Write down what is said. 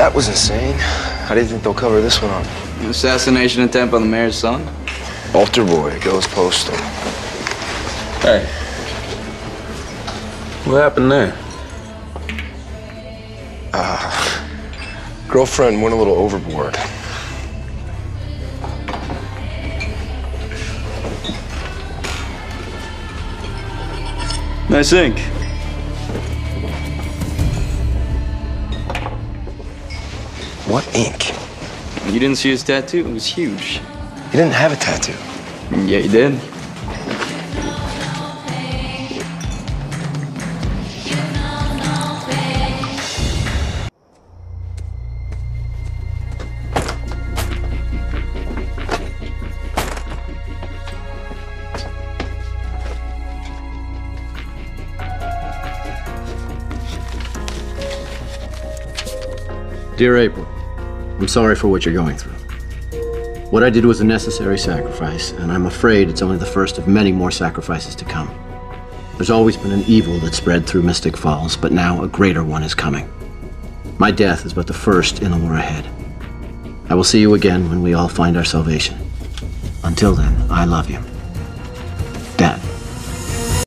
That was insane. How do you think they'll cover this one up? An assassination attempt on the mayor's son? Altar boy goes postal. Hey. What happened there? Uh, girlfriend went a little overboard. Nice ink. What ink? You didn't see his tattoo? It was huge. He didn't have a tattoo. Yeah, he did. Dear April, I'm sorry for what you're going through. What I did was a necessary sacrifice, and I'm afraid it's only the first of many more sacrifices to come. There's always been an evil that spread through Mystic Falls, but now a greater one is coming. My death is but the first in the war ahead. I will see you again when we all find our salvation. Until then, I love you.